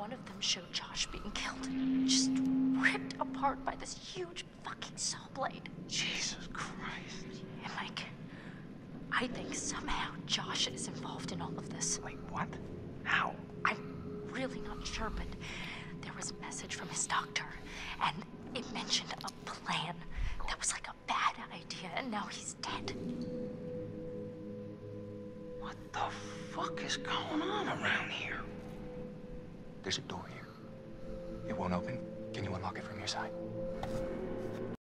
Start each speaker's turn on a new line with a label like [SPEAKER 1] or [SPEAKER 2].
[SPEAKER 1] one of them showed Josh being killed, just ripped apart by this huge fucking saw blade.
[SPEAKER 2] Jesus Christ.
[SPEAKER 1] And Mike, I think somehow Josh is involved in all of this.
[SPEAKER 2] Wait, what? How?
[SPEAKER 1] I'm really not sure, but there was a message from his doctor, and it mentioned a plan that was like a bad idea, and now he's dead.
[SPEAKER 2] What the fuck is going on around here?
[SPEAKER 3] There's a door here. It won't open. Can you unlock it from your side?